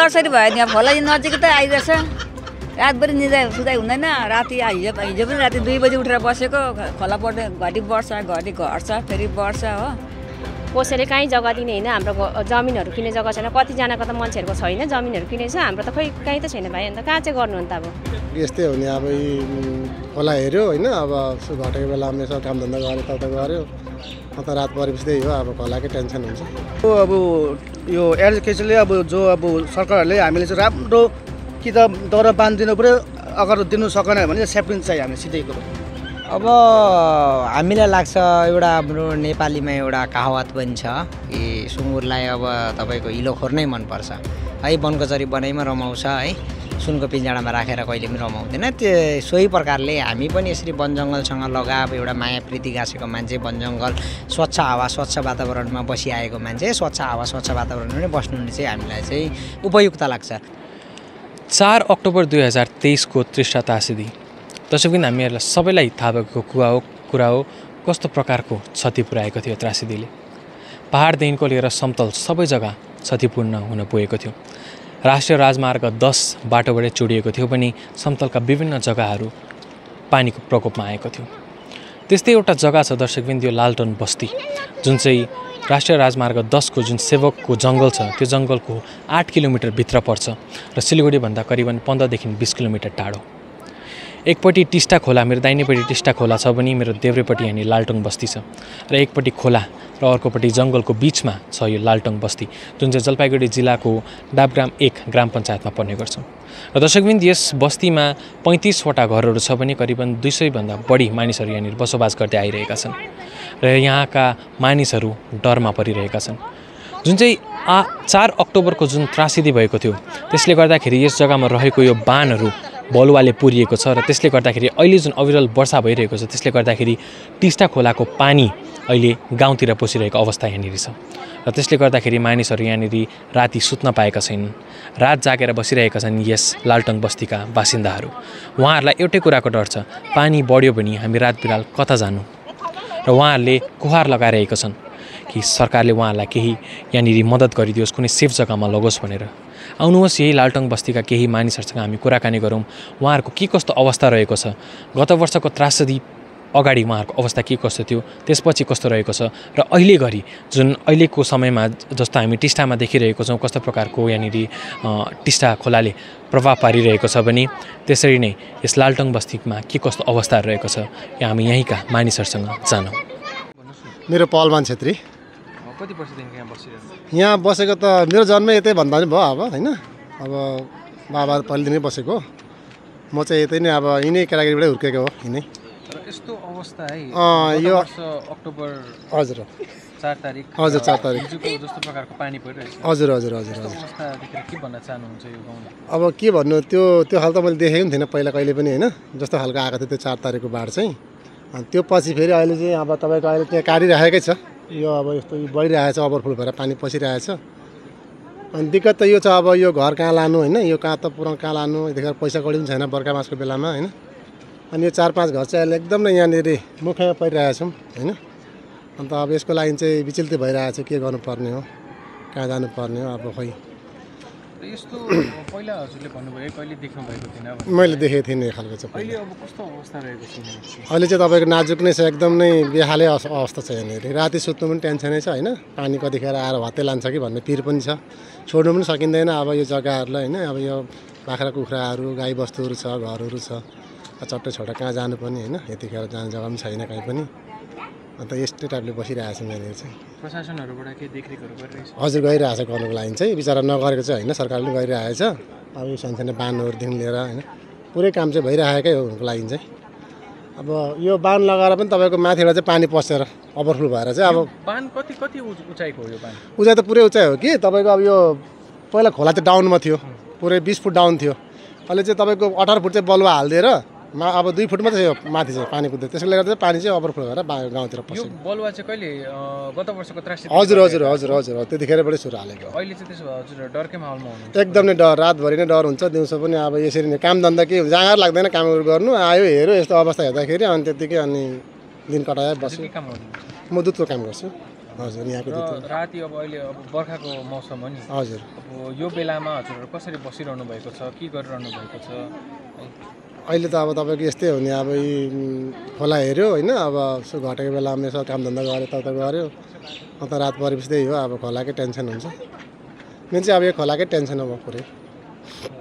तर्सरी भयो नि अब खोला नजिक त आइरहेछ। रातभरि निदा सुताइ हुँदैन। राति हिजो हिजो पनि राति दुई बजी उठेर बसेको। खोला बढ्दै घरि बढ्छ घरि घट्छ फेरि बढ्छ हो। कसैले कहीँ जग्गा दिने होइन। हाम्रो जमिनहरू किन्ने जग्गा छैन। कतिजनाको त मान्छेहरूको छैन। जमिनहरू किनेको छ हाम्रो त खोइ कहीँ त छैन भाइ। अन्त कहाँ चाहिँ गर्नु अन्त अब? यस्तै हो नि। अब खोला हेऱ्यो होइन। अब घटेको बेलामा यसो कामधन्दा गऱ्यो तता गऱ्यो। अन्त रात परेपछि त्यही हो अब खोलाकै टेन्सन हुन्छ। अब यो एडुकेसनले अब जो अब सरकारहरूले हामीले चाहिँ राम्रो कि त दौरा बाँधिदिनु पऱ्यो अगर दिनु सकेन भने सेफ्टी चाहियो हामीले सिधै कुरो। अब हामीलाई लाग्छ एउटा हाम्रो नेपालीमा एउटा कहावत पनि छ कि सुँगुरलाई अब तपाईँको हिलोखोर नै मनपर्छ। है वनकचरी बनाइमा रमाउँछ है। सुनको पिँजडामा राखेर कहिले पनि रमाउँदैन। त्यो सोही प्रकारले हामी पनि यसरी वन जङ्गलसँग लगाव एउटा माया प्रीति गाँसेको मान्छे वन जङ्गल स्वच्छ हावा स्वच्छ वातावरणमा बसिआएको मान्छे स्वच्छ हावा स्वच्छ वातावरणमा नै बस्नु चाहिँ हामीलाई चाहिँ उपयुक्त लाग्छ। चार अक्टोबर दुई हजार तेइसको तृष्णा तासिदी दर्शकबिन हामीहरूलाई सबैलाई थाहा भएको कुरा हो कुरा हो कस्तो प्रकारको क्षति पुर्याएको थियो त्रासिदीले। पहाडदेखिको लिएर समतल सबै जग्गा क्षतिपूर्ण हुन पुगेको थियो। राष्ट्रिय राजमार्ग दस बाटोबाट चुडिएको थियो पनि समतलका विभिन्न जग्गाहरू पानीको प्रकोपमा आएको थियो। त्यस्तै एउटा जग्गा छ दर्शकबिन त्यो लालटन बस्ती। जुन चाहिँ राष्ट्रिय राजमार्ग दसको जुन सेवकको जङ्गल छ त्यो जङ्गलको आठ किलोमिटर भित्र पर्छ र सिलगढीभन्दा करिबन पन्ध्रदेखि बिस किलोमिटर टाढो। एकपट्टि टिस्टा खोला मेरो दाहिनेपट्टि टिस्टा खोला छ भने मेरो देब्रेपट्टि यहाँनिर लालटङ बस्ती छ। र एकपट्टि खोला र अर्कोपट्टि जङ्गलको बिचमा छ यो लालटङ बस्ती जुन चाहिँ जलपाइगुडी जिल्लाको डाबग्राम एक ग्राम पञ्चायतमा पर्ने गर्छ। र दर्शकबिन्द यस बस्तीमा पैँतिसवटा घरहरू छ भने करिबन दुई सयभन्दा बढी मानिसहरू यहाँनिर बसोबास गर्दै आइरहेका छन् र यहाँका मानिसहरू डरमा परिरहेका छन्। जुन चाहिँ आ चार अक्टोबरको जुन त्रासिदी भएको थियो त्यसले गर्दाखेरि यस जग्गामा रहेको यो बाँधहरू बलुवाले पुरिएको छ र त्यसले गर्दाखेरि अहिले जुन अविरल वर्षा भइरहेको छ त्यसले गर्दाखेरि टिस्टा खोलाको पानी अहिले गाउँतिर पसिरहेको अवस्था यहाँनिर छ। र त्यसले गर्दाखेरि मानिसहरू यहाँनिर राति सुत्न पाएका छैनन्। रात जागेर बसिरहेका छन् यस लालटङ बस्तीका बासिन्दाहरू। उहाँहरूलाई एउटै कुराको डर छ पानी बढ्यो भने हामी रात बिराल कता जानु? र उहाँहरूले गुहार लगाइरहेका छन् कि सरकारले उहाँहरूलाई केही यहाँनिर मद्दत गरिदियोस् कुनै सेफ जग्गामा लगोस् भनेर। आउनुहोस् यही लालटङ बस्तीका केही मानिसहरूसँग हामी कुराकानी गरौँ। उहाँहरूको के कस्तो अवस्था रहेको छ? गत वर्षको त्रासदी अगाडि उहाँहरूको अवस्था के कस्तो थियो त्यसपछि कस्तो रहेको छ र अहिले घरि जुन अहिलेको समयमा जस्तो हामी टिस्टामा देखिरहेको छौँ कस्तो प्रकारको यहाँनिर टिस्टा खोलाले प्रभाव पारिरहेको छ भने त्यसरी नै यस लालटङ बस्तीमा के कस्तो अवस्थाहरू रहेको छ यहाँ हामी यहीँका मानिसहरूसँग जानौँ। मेरो पलमान छेत्री। कति वर्षदेखि यहाँ बसिरहेको यहाँ बसेको त मेरो जन्म यतै भन्दा पनि भयो अब होइन? अब बाबा पहिलेदेखि बसेको। म चाहिँ यतै नै अब यिनै केटाकेटीबाटै हुर्केको हो यिनै। यस्तो अवस्था है। यो- अक्टोबर हजुर। चार तारिक हजुर, चार तारिक। जस्तो प्रकारको पानी परिरहेछ। हजुर हजुर हजुर हजुर। के भन्न चाहनुहुन्छ यो गाउँले? अब के भन्नु त्यो त्यो खाल त मैले देखेको पनि थिइनँ पहिला कहिले पनि होइन? जस्तो खालको आएको थियो त्यो चार तारिकको बाढ चाहिँ। अनि त्यो पछि फेरि अहिले चाहिँ अब तपाईँको अहिले त्यहाँ काटिराखेकै छ। यो अब यस्तो बढिरहेको छ ओभरफ्लो भएर पानी पसिरहेको छ अनि दिक्कत त यो छ अब यो घर कहाँ लानु होइन? यो कहाँ त पुऱ्याउनु कहाँ लानु? यतिखेर पैसा कौडी पनि छैन बर्खा मासको बेलामा होइन? अनि यो चार पाँच घर चाहिँ अहिले एकदम नै यहाँनिर मुखमा परिरहेको छौँ होइन? अन्त अब यसको लागि चाहिँ विचलित भइरहेको छ के गर्नुपर्ने हो? कहाँ जानुपर्ने हो? अब खोइ। र यस्तो पहिला हजुरले भन्नुभयो कहिले देख्नु भएको थिएन भने मैले देखेको थिइनँ यो खालको चाहिँ अहिले पहिला। अब कस्तो अवस्था रहेको छ यहाँनिर? अहिले चाहिँ तपाईँको नाजुक नै छ एकदम नै बेहालै अवस्था छ यहाँनिर। राति सुत्नु पनि टेन्सनै छ होइन? पानी कतिखेर आएर भत्तै लान्छ कि भन्ने पिर पनि छ। छोड्नु पनि सकिँदैन अब यो जग्गाहरूलाई होइन? अब यो बाख्रा कुखुराहरू गाई बस्तुहरू छ घरहरू छ। चट्टै छोटा कहाँ जानुपर्ने होइन यतिखेर जाने जग्गा पनि छैन कहीँ पनि। अन्त यस्तै टाइपले बसिरहेको छौँ यहाँनिर चाहिँ। प्रशासनहरूबाट के देखरेखहरू गरिरहेछ हजुर गइरहेछ गर्नुको लागि चाहिँ। बिचरा नगरेको चाहिँ होइन सरकारले पनि गरिरहेछ अब यो सानसानो बाँधहरूदेखि लिएर होइन पुरै काम चाहिँ भइरहेकै हो हुनुको लागि चाहिँ। अब यो बाँध लगाएर पनि तपाईँको माथिबाट चाहिँ पानी पसेर ओभरफ्लो भएर चाहिँ अब बान कति कति उच- उचाइको हो यो बान? उचाइ त पुरै उचाइ हो कि? तपाईँको अब यो पहिला खोला चाहिँ डाउनमा थियो पुरै बिस फुट डाउन थियो। अहिले चाहिँ तपाईँको अठार फुट चाहिँ बलुवा हालिदिएर मा अब दुई फुट मात्रै माथि चाहिँ पानी कुद्यो त्यसले गर्दा चाहिँ पानी चाहिँ ओभरफ्लो भएर गाउँतिर पस्यो। बलुवा चाहिँ कहिले गत वर्षको त्रासदी हजुर हजुर हजुर हजुर त्यतिखेरबाटै सुरु हालेको। अहिले चाहिँ त्यसो हजुर डरकै माहौलमा एकदम नै डर रातभरि नै डर हुन्छ दिउँसो पनि अब यसरी नै काम धन्दा के जाँगर लाग्दैन कामहरू गर्नु आयो हेऱ्यो यस्तो अवस्था हेर्दाखेरि अनि त्यत्तिकै अनि दिन कटाएर बस्यो। म दुधको काम गर्छु। हजुर यहाँको राति अब अहिले अब बर्खाको मौसम हो नि। हजुर। अब यो बेलामा हजुरहरू कसरी बसिरहनु भएको छ के गरिरहनु भएको छ? अहिले त अब तपाईँको यस्तै हो नि अब यी म, खोला हेऱ्यो होइन अब यसो घटेको बेलामा यसो कामधन्दा गऱ्यो तता गऱ्यो। अन्त रात परेपछि त्यही हो अब खोलाकै टेन्सन हुन्छ। मेन चाहिँ अब यो खोलाकै टेन्सन हो पुरै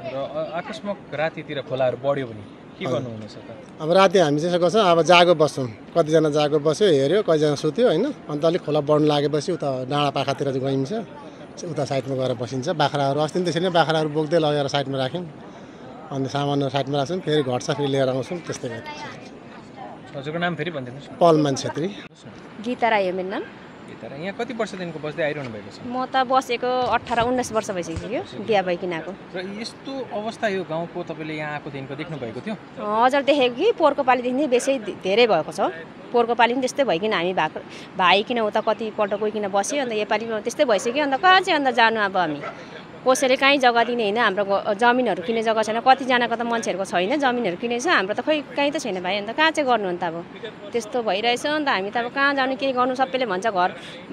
र अकस्मात रातितिर खोलाहरू बढ्यो भने के गर्नुहुनेछ त? अब राति हामी चाहिँ यसो गर्छौँ अब जागो बस्छौँ। कतिजना जागो बस्यो हेऱ्यो कतिजना सुत्यो होइन अन्त अलिक खोला बढ्नु लागेपछि उता डाँडा पाखातिर गइन्छ उता साइडमा गएर बसिन्छ बाख्राहरू अस्ति त्यसरी नै बाख्राहरू बोक्दै लगेर साइडमा राख्यौँ अन्त सामानहरू साइडमा राख्छौँ फेरि घट्छ फेरि लिएर आउँछौँ त्यस्तै गर्छ हजुरको नाम फेरि भनिदिनुहोस् पलमान छेत्री। गीता राई हो मेरो नाम। यहाँ कति वर्षदेखिको बस्दै आइरहनु भएको छ? म त बसेको अठार उन्नाइस वर्ष भइसक्यो बिहा भइकन आएको र यस्तो अवस्था यो गाउँको तपाईँले यहाँ आएको दिनको देख्नु भएको थियो? हजुर देखेको कि पोहोरको पालिदेखि नै बेसी धेरै भएको छ। पोहोरको पालि पनि त्यस्तै भइकन हामी भएको भाइकन उता कतिपल्ट गइकन बस्यो अन्त योपालि त्यस्तै भइसक्यो अन्त कहाँ चाहिँ अन्त जानु अब हामी? कसैले कहीँ जग्गा दिने होइन हाम्रो जमिनहरू किन्ने जग्गा छैन। कतिजनाको त मान्छेहरूको छैन जमिनहरू किनेछ हाम्रो त खोइ कहीँ त छैन भाइ। अन्त कहाँ चाहिँ गर्नु अन्त अब? त्यस्तो भइरहेछ। अन्त हामी त अब कहाँ जानु के गर्नु सबैले भन्छ घर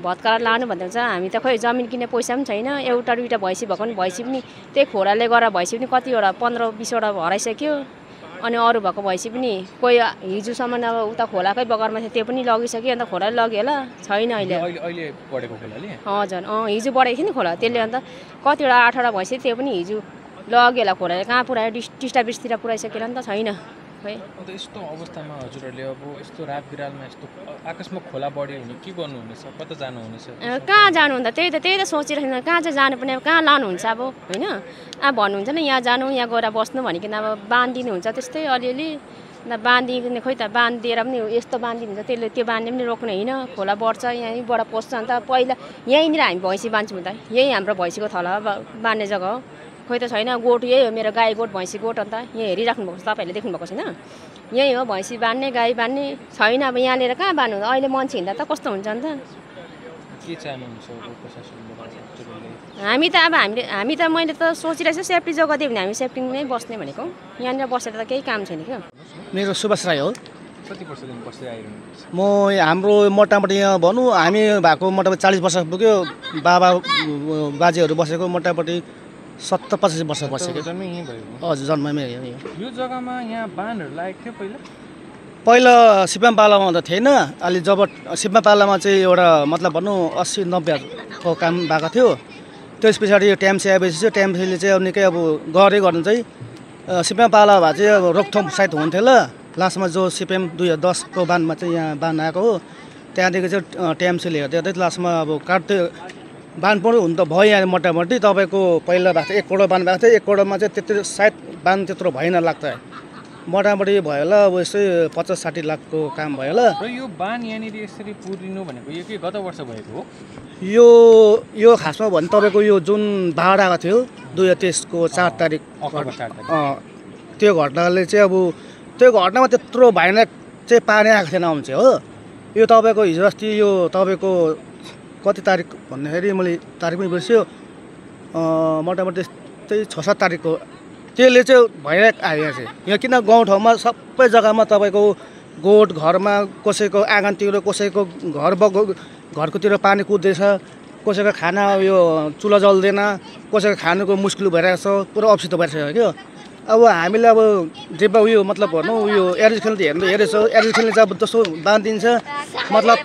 भत्काएर लानु भन्दै हुन्छ। हामी त खोइ जमिन किन्ने पैसा पनि छैन। एउटा दुइटा भैँसी भएको पनि भैँसी पनि त्यही खोराले गरेर भैँसी पनि कतिवटा पन्ध्र बिसवटा हराइसक्यो। अनि अरू भएको भैँसी पनि कोही हिजोसम्म अब उता खोलाकै बगरमा थियो त्यो पनि लगिसक्यो अन्त खोलाले लग्यो होला। छैन अहिले। हजुर अँ हिजो बढेको थियो नि खोला। त्यसले अन्त कतिवटा आठवटा भैँसी त्यो पनि हिजो लग्यो होला खोलाले कहाँ पुऱ्यायो डिस टिस्टा बिचतिर पुऱ्याइसकेर नि त छैन। खोइ अन्त यस्तो अवस्थामा हजुरहरूले अब यस्तो रात बिरालमा यस्तो आकस्मिक खोला बढ्यो भने के गर्नुहुनेछ? कता जानुहुनेछ? कहाँ जानु अन्त त्यही त त्यही त सोचिरहेको छु, कहाँ चाहिँ जानुपर्ने अब कहाँ लानुहुन्छ अब होइन? अब भन्नुहुन्छ नि यहाँ जानु यहाँ गएर बस्नु भनिकन अब बाँधिदिनुहुन्छ त्यस्तै अलिअलि अन्त बाँधिकन खोइ त बाँधिदिएर पनि यस्तो बाँधिदिनुहुन्छ त्यसले त्यो बाँध्ने पनि रोक्ने होइन। खोला बढ्छ यहीँबाट पस्छ। अन्त पहिला यहीँनिर हामी भैँसी बाँध्छौँ त। यही हाम्रो भैँसीको थला बाँध्ने जग्गा हो। खोइ त छैन गोठ यही हो मेरो गाई गोठ भैँसी गोठ अन्त यहाँ हेरिराख्नु भएको छ तपाईँहरूले देख्नु भएको छैन? यही हो भैँसी बाँध्ने गाई बाँध्ने छैन अब यहाँ लिएर कहाँ बाँध्नु अहिले मान्छे हिँड्दा त कस्तो हुन्छ अन्त? हामी त अब हामीले हामी त मैले त सोचिरहेको छु सेफ्टी जग्गा दियो भने हामी सेफ्टीमै बस्ने भनेको। यहाँनिर बसेर त केही काम छैन क्या मेरो सुभाष राई हो। कति वर्षदेखि बस्दै आइरहनु भएको छ? म हाम्रो मोटामोटी यहाँ भनौँ हामी भएको मोटामोटी चालिस वर्ष पुग्यो। बाबा बाजेहरू बसेको मोटामोटी सत्तर पचासी वर्ष बसेको हजुर जन्ममै यो जग्गामा यहाँ बाँधहरू लागेको थियो पहिला? पहिला सिपाम पालामा त थिएन। अलि जब सिपाम पालामा चाहिँ एउटा मतलब भनौँ अस्सी नब्बेको काम भएको थियो। त्यस पछाडि यो ट्याम्सी आएपछि चाहिँ ट्याम्सीले चाहिँ अब निकै अब गरे गर्नु चाहिँ सिपिएम पाला भए चाहिँ अब रोकथोम सायद हुन्थ्यो ल लास्टमा जो सिपिएम दुई हजार दसको बानमा चाहिँ यहाँ बान आएको हो त्यहाँदेखि चाहिँ ट्याम्सीले हेर्दै हेर्दै लास्टमा अब काट्दै बान पनि हुन त भयो यहाँ मोटामोटी। तपाईँको पहिला भएको थियो एक करोड बान भएको थियो एक करोडमा चाहिँ त्यत्रो सायद बान त्यत्रो भएन लाग्छ मोटामोटी भयो होला अब यस्तै पचास साठी लाखको काम भयो होला। र यो बान यहाँनिर यसरी पुरिनु भनेको यो के गत वर्ष भएको हो? यो यो खासमा भने तपाईँको यो जुन बाढ आएको थियो दुई हजार तेइसको चार तारिक त्यो घटनाले चाहिँ अब त्यो घटनामा त्यत्रो भयानक चाहिँ पानी आएको थिएन आउनु चाहिँ हो। यो तपाईँको हिजो अस्ति यो तपाईँको कति तारिक भन्दाखेरि मैले तारिक पनि बिर्स्यो मोटामोटी त्यही छ सात तारिकको। त्यसले चाहिँ भइरहेको आयो यहाँ चाहिँ। यहाँ किन गाउँठाउँमा सबै जग्गामा तपाईँको गोठ घरमा कसैको आँगनतिर कसैको घर बग घरकोतिर पानी कुद्दैछ कसैको खाना यो चुला जल्दैन कसैको खानुको मुस्किल भइरहेको छ पुरा अप्सितो भइरहेको छ क्या? अब हामीले अब जे बा उयो मतलब भनौँ उयो एरेज खेल्नु त हेर्नु हेरेछ। एरेज खेल्ने चाहिँ अब जस्तो बाँधिदिन्छ मतलब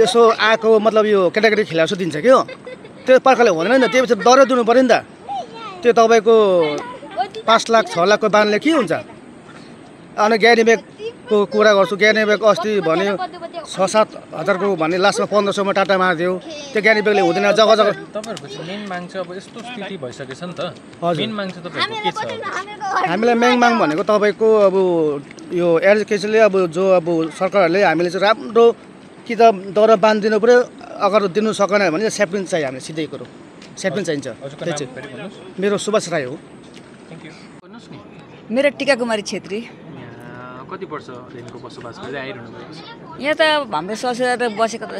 यसो आएको मतलब यो केटाकेटी खेला जस्तो दिन्छ क्या त्यो प्रकारले हुँदैन नि त। त्यो पछि डरै दिनु पऱ्यो नि त। त्यो तपाईँको पाँच लाख छ लाखको बान्धले के हुन्छ? अनि ग्यारी ब्यागको कुरा गर्छु। ग्यारी ब्याग अस्ति भन्यो छ सात हजारको भने लास्टमा पन्ध्र सौमा टाटा मारिदियो। त्यो ग्यारी ब्यागले हुँदैन जग्गा जग्गा तपाईँहरूको चाहिँ मेन माग चाहिँ अब यस्तो स्थिति भइसकेछ नि त। हजुर। मेन माग चाहिँ के छ? हामीलाई म्याङमाङ भनेको तपाईँको अब यो एजुकेसनले अब जो अब सरकारहरूले हामीले चाहिँ राम्रो कि त दौरा बाँधिदिनु पऱ्यो अगर दिनु सकेन भने सेफ्टिन चाहियो हामीलाई सिधै कुरो सेफ्टिन चाहिन्छ। त्यही चाहिँ मेरो सुभाष राई हो। मेरो टिका कुमारी छेत्री। कति वर्षदेखिको बसोबास गर्दै आइरहनु भएको छ? यहाँ त हाम्रो ससुरा बसेको त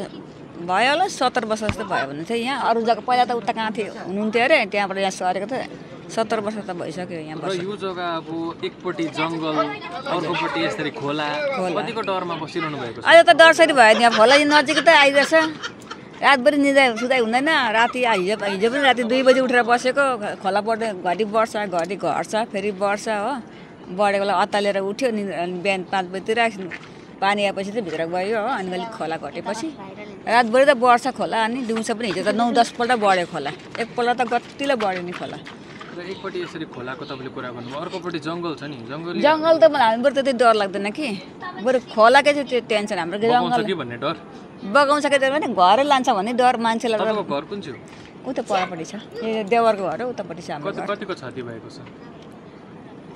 भयो होला सत्तर वर्ष जस्तो भयो भने चाहिँ यहाँ। अरू जग्गा पहिला त उता कहाँ थियो? हुनुहुन्थ्यो अरे त्यहाँबाट यहाँ सरेको त। सत्तर वर्ष त भइसक्यो यहाँ यो जग्गा अब एकपट्टि जङ्गल अर्कोपट्टि यसरी खोला। कतिको डरमा बसिरहनु भएको छ? अहिले त डरसरी भयो। अब खोला नजिक त आइरहेछ। रातभरि निदा सुताइ हुँदैन। राति हिजो हिजो पनि राति दुई बजी उठेर बसेको। खोला बढ्ने घरि बढ्छ घरि घट्छ फेरि बढ्छ हो। बढेको बेला अत्तालिएर उठ्यो नि अनि बिहान पाँच बजीतिर पानी आएपछि चाहिँ भित्र गयो हो अनि अलिक खोला घटेपछि। रातभरि त बढ्छ खोला अनि दिउँसो पनि हिजो त नौ दसपल्ट बढ्यो खोला। एकपल्ट त गतिलो बढ्यो नि खोला। एकपट्टि यसरी खोलाको तपाईँले कुरा गर्नुभयो अर्कोपट्टि जङ्गल छ नि जङ्गल जङ्गल त मलाई हामीबाट त्यति डर लाग्दैन कि। बरु खोलाकै चाहिँ त्यो टेन्सन हाम्रो जङ्गल। कि भन्ने डर? बगाउँछ कि भने घरै लान्छ भने डर मान्छेलाई घर कुन हो उता परपट्टि छ। देवरको घर हो उतापट्टि छ हाम्रो कतिको क्षति भएको छ?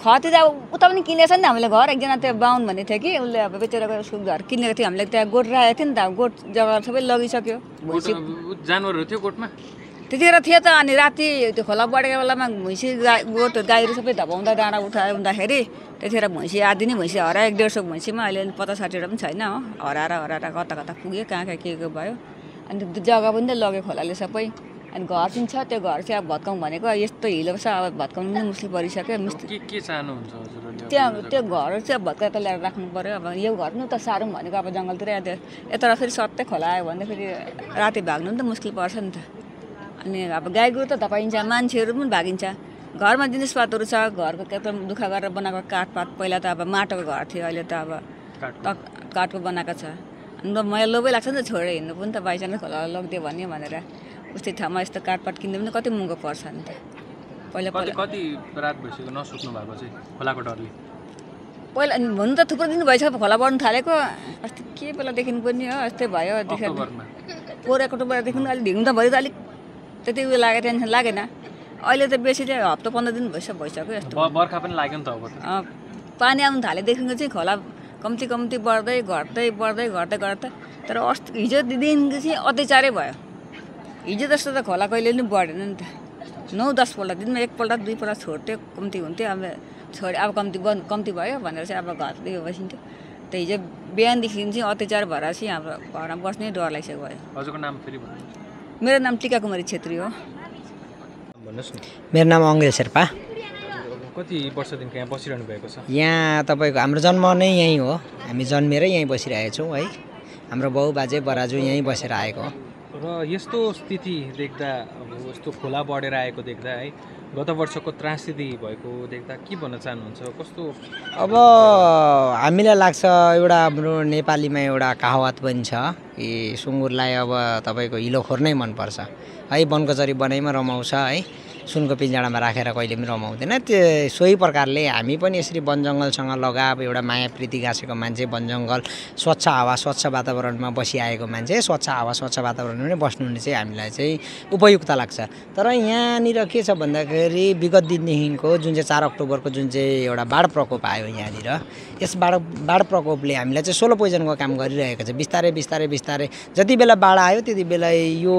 खती त अब उता पनि किनेको छ नि त हामीले घर। एकजना त्यो बाहुन भन्ने थियो कि उसले अब बेचेर उसको घर किनेको थियो। हामीले त्यहाँ गोठ राखेको थियो नि त। अब गोठ जग्गा सबै लगिसक्यो। जानवरहरू थियो गोठमा? त्यतिखेर थियो त अनि राति त्यो खोला बढेको बेलामा भैँसी गाई गोठ गाईहरू सबै धपाउँदा डाँडा उठायो हुँदाखेरि त्यतिखेर भैँसी आधी नै भैँसी हरायो। एक डेढ सौ भैँसीमा अहिले पचास साठीवटा पनि छैन हो। हराएर हराएर कता कता पुग्यो कहाँ कहाँ के के भयो। अनि जग्गा पनि त लग्यो खोलाले सबै। अनि घर चाहिँ छ त्यो घर चाहिँ अब भत्काउँ भनेको यस्तो हिलो छ अब भत्काउनु पनि मुस्किल परिसक्यो मुस्किल के चाहनुहुन्छ त्यहाँ त्यो घरहरू चाहिँ अब भत्काएर त ल्याएर राख्नु पऱ्यो अब यो घर पनि त सारौँ भनेको अब जङ्गलतिर यता यता फेरि सत्तै खोला आयो भने फेरि राति भाग्नु पनि त मुस्किल पर्छ नि त। अनि अब गाई गोरु त धपाइन्छ मान्छेहरू पनि भागिन्छ। घरमा जिनिसपातहरू छ घरको के दुःख गरेर बनाएको काठपात पहिला त अब माटोको घर थियो अहिले त अब काठको बनाएको छ। अनि त मलाई लोभै लाग्छ नि त छोडेर हिँड्नु पनि त बाइचान्स खोला लगिदियो भने भनेर। उस्तै ठाउँमा यस्तो काठपाट किन्नु पनि कति महँगो पर्छ नि त? पहिला कति पहिला कति रात भइसक्यो नसुत्नु भएको चाहिँ खोलाको डरले? पहिला भन्नु त थुप्रो दिन भइसक्यो खोला बढ्नु थालेको। अस्ति के बेलादेखि पनि हो? यस्तै भयो पोहोर अक्टोबरदेखि अलिक ढिङ त भयो त अलिक। त्यति उयो लाग्यो टेन्सन लागेन। अहिले त बेसी चाहिँ हप्ता पन्ध्र दिन भइसक्यो भइसक्यो यस्तो बर्खा पनि लाग्यो नि त अब पानी आउनु थालेदेखिको चाहिँ खोला कम्ती कम्ती बढ्दै घट्दै बढ्दै घट्दै घट्दै। तर अस्ति हिजोदेखिको चाहिँ अत्याचारै भयो। हिजो जस्तो त खोला कहिले पनि बढेन नि त। नौ दसपल्ट दिनमा एकपल्ट दुईपल्ट छोड्थ्यो कम्ती हुन्थ्यो अब छोडे अब कम्ती बन्द कम्ती भयो भनेर चाहिँ अब घर उयो बसिन्थ्यो। त्यही हिजो बिहानदेखि चाहिँ अत्याचार भएर चाहिँ हाम्रो घरमा बस्नै डर लागिसक्यो भयो। हजुरको नाम फेरि मेरो नाम टिका कुमारी छेत्री हो। भन्नुहोस् न। मेरो नाम अङ्ग्रेज शेर्पा। कति वर्षदेखि यहाँ बसिरहनु भएको छ? यहाँ तपाईँको हाम्रो जन्म नै यहीँ हो। हामी जन्मेरै यहीँ बसिरहेको छौँ है। हाम्रो बाउ बाजे बराजु यहीँ बसेर आएको हो। र यस्तो स्थिति देख्दा अब यस्तो खोला बढेर आएको देख्दा है गत वर्षको त्रासदी भएको देख्दा के भन्न चाहनुहुन्छ? कस्तो अब हामीलाई लाग्छ एउटा हाम्रो नेपालीमा एउटा कहावत पनि छ कि सुँगुरलाई अब तपाईँको हिलोखोर नै मनपर्छ। है वनकचरी बनाइमा रमाउँछ है। सुनको पिँजडामा राखेर कहिले पनि रमाउँदैन। त्यो सोही प्रकारले हामी पनि यसरी वन जङ्गलसँग लगाव एउटा माया प्रीति गाँसेको मान्छे वन जङ्गल स्वच्छ हावा स्वच्छ वातावरणमा बसिआएको मान्छे स्वच्छ हावा स्वच्छ वातावरणमा नै बस्नु चाहिँ हामीलाई चाहिँ उपयुक्त लाग्छ। तर यहाँनिर के छ भन्दाखेरि विगत दिनदेखिको जुन चाहिँ चार अक्टोबरको जुन चाहिँ एउटा बाढ प्रकोप आयो यहाँनिर यस बाढ बाढ प्रकोपले हामीलाई चाहिँ सोलो पोइजनको काम गरिरहेको छ। बिस्तारै बिस्तारै बिस्तारै जति बेला बाढ आयो त्यति बेला यो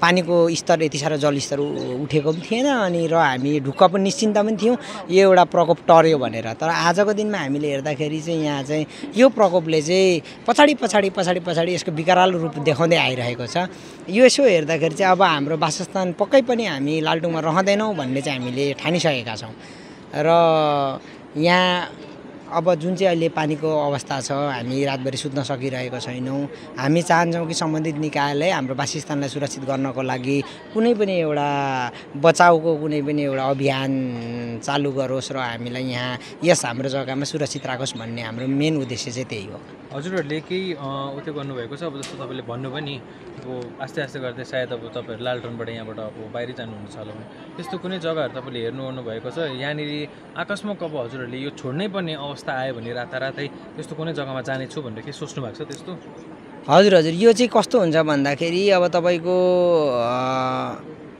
पानीको स्तर यति साह्रो जलस्तर उठेको थिएन अनि र हामी ढुक्क पनि निश्चिन्त पनि थियौँ। यो एउटा प्रकोप टर्यो भनेर। तर आजको दिनमा हामीले हेर्दाखेरि चाहिँ यहाँ चाहिँ यो प्रकोपले चाहिँ पछाडि पछाडि पछाडि पछाडि यसको विकराल रूप देखाउँदै आइरहेको छ। यो यसो हेर्दाखेरि चाहिँ अब हाम्रो वासस्थान पक्कै पनि हामी लालटुङमा रहँदैनौँ भन्ने चाहिँ हामीले ठानिसकेका छौँ। र यहाँ अब जुन चाहिँ अहिले पानीको अवस्था छ हामी रातभरि सुत्न सकिरहेको छैनौँ। हामी चाहन्छौँ कि सम्बन्धित निकायले हाम्रो वासस्थानलाई सुरक्षित गर्नको लागि कुनै पनि एउटा बचाउको कुनै पनि एउटा अभियान चालु गरोस् र हामीलाई यहाँ यस हाम्रो जग्गामा सुरक्षित राखोस् भन्ने हाम्रो मेन उद्देश्य चाहिँ त्यही हो। हजुरहरूले केही उत्यो गर्नुभएको छ? अब जस्तो तपाईँले भन्नुभयो नि अब आस्ते आस्ते गर्दै सायद अब तपाईँहरू लालटनबाट यहाँबाट अब बाहिर जानुहुन्छ होला भने। त्यस्तो कुनै जग्गाहरू तपाईँले हेर्नु भएको छ? यहाँनिर आकस्मिक अब हजुरहरूले यो छोड्नै पर्ने अवस्था आयो भने रातारातै त्यस्तो कुनै जग्गामा जानेछु भनेर के सोच्नु भएको छ त्यस्तो? हजुर हजुर। यो चाहिँ कस्तो हुन्छ भन्दाखेरि अब तपाईँको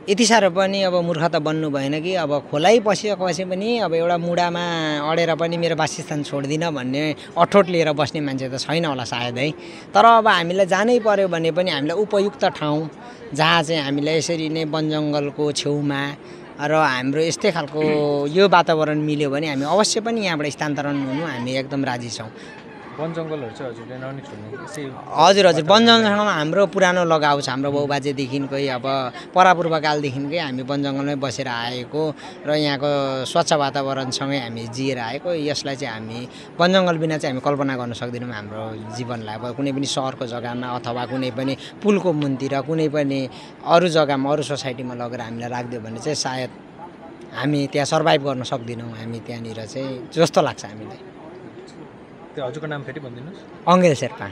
यति साह्रो पनि अब मूर्ख त बन्नु भएन कि अब खोलै पसिसकेपछि पनि अब एउटा मुढामा अडेर पनि मेरो वासस्थान छोड्दिनँ भन्ने अठोट लिएर बस्ने मान्छे त छैन होला सायद है। तर अब हामीलाई जानै पर्यो भने पनि हामीलाई उपयुक्त ठाउँ जहाँ चाहिँ हामीलाई यसरी नै वन जङ्गलको छेउमा र हाम्रो यस्तै खालको यो वातावरण मिल्यो भने हामी अवश्य पनि यहाँबाट स्थानान्तरण हुनु हामी एकदम राजी छौँ। वन जङ्गलहरू चाहिँ हजुरले हजुर हजुर। वन हाम्रो पुरानो लगाउ छ हाम्रो बाउबाजेदेखिकै अब परापूर्वकालदेखिकै हामी वन जङ्गलमै बसेर आएको र यहाँको स्वच्छ वातावरणसँगै हामी जिएर आएको। यसलाई चाहिँ हामी वन जङ्गल बिना चाहिँ हामी कल्पना गर्न सक्दैनौँ हाम्रो जीवनलाई। अब कुनै पनि सहरको जग्गामा अथवा कुनै पनि पुलको मुनतिर कुनै पनि अरू जग्गामा अरू सोसाइटीमा लगेर हामीलाई राखिदियो भने चाहिँ सायद हामी त्यहाँ सर्भाइभ गर्न सक्दैनौँ। हामी त्यहाँनिर चाहिँ जस्तो लाग्छ हामीलाई। हजुरको नाम फेरि भनिदिनुहोस् अङ्गेल Sherpa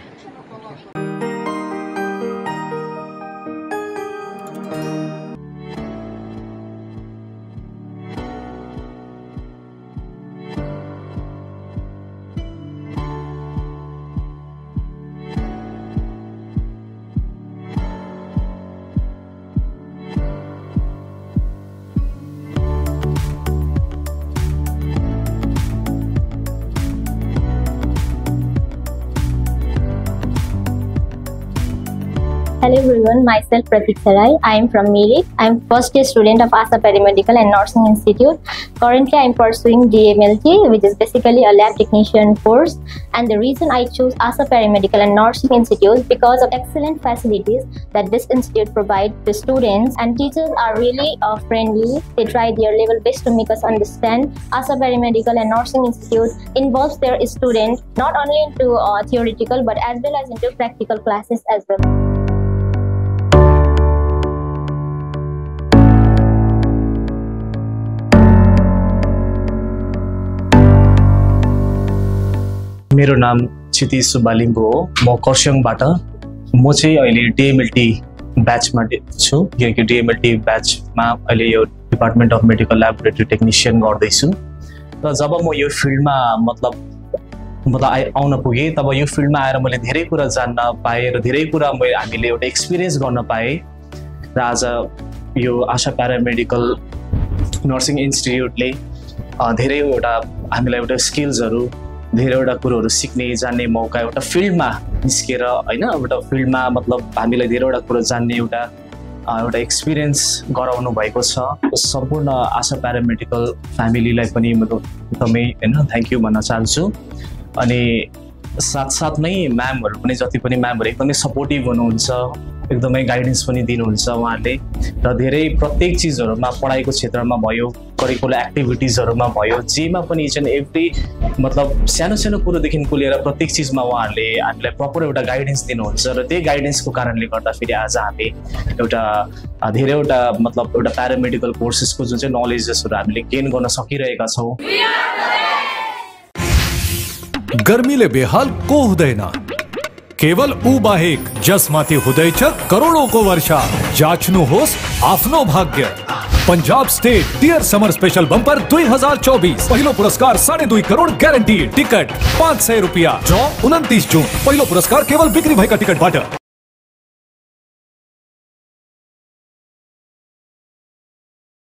everyone, myself Pratik Sarai. I am from Mirik. I am first year student of ASA Paramedical and Nursing Institute. Currently, I am pursuing DMLT, which is basically a lab technician course. And the reason I chose ASA Paramedical and Nursing Institute is because of excellent facilities that this institute provides to students. And teachers are really uh, friendly. They try their level best to make us understand. ASA Paramedical and Nursing Institute involves their students not only into uh, theoretical but as well as into practical classes as well. मेरो नाम क्षितिज सुब्बा लिम्बू हो। म खरसाङबाट म चाहिँ अहिले डिएमएलटी ब्याचमा छु। किनकि डिएमएलटी ब्याचमा अहिले यो department of medical laboratory technician गर्दैछु। र जब म यो फिल्डमा मतलब मतलब आइ आउन पुगेँ तब यो फिल्डमा आएर मैले धेरै कुरा जान्न पाएँ र धेरै कुरा मैले हामीले एउटा एक्सपिरियन्स गर्न पाएँ। र आज यो आशा प्यारामेडिकल नर्सिङ इन्स्टिट्युटले धेरैवटा हामीलाई एउटा स्किल्सहरू धेरैवटा कुरोहरू सिक्ने जान्ने मौका एउटा फिल्डमा निस्केर होइन एउटा फिल्डमा मतलब हामीलाई धेरैवटा कुरो जान्ने एउटा एउटा एक्सपिरियन्स गराउनु भएको छ। सम्पूर्ण आशा प्यारामेडिकल फ्यामिलीलाई पनि म एकदमै होइन थ्याङ्क यू भन्न चाहन्छु। अनि साथसाथमै म्यामहरू पनि जति पनि म्यामहरू एकदमै सपोर्टिभ हुनुहुन्छ एकदमै गाइडेन्स पनि दिनुहुन्छ उहाँहरूले र धेरै प्रत्येक चिजहरूमा पढाइको क्षेत्रमा भयो करिकुलर एक्टिभिटिजहरूमा भयो जेमा पनि इच एन्ड एभ्री मतलब सानो सानो कुरोदेखिको लिएर प्रत्येक चिजमा उहाँहरूले हामीलाई प्रपर एउटा गाइडेन्स दिनुहुन्छ र त्यही गाइडेन्सको कारणले गर्दाखेरि आज हामी एउटा धेरैवटा मतलब एउटा प्यारामेडिकल कोर्सेसको जुन चाहिँ नलेजेसहरू हामीले गेन गर्न सकिरहेका छौँ। गर्मीले बेहाल को हुँदैन? કેવલ ઉબાહેક જસમાંથી હૃદય છે करोड़ों को वर्षा, जाचनु होस આપનો भाग्य। Punjab state dear summer special bumper 2024 पहलो पुरस्कार साढ़े दुई करोड़ गारंटी टिकट पाँच सौ रुपया। जो उनतीस जून। पहलो पुरस्कार केवल बिक्री भाई का टिकट बाटर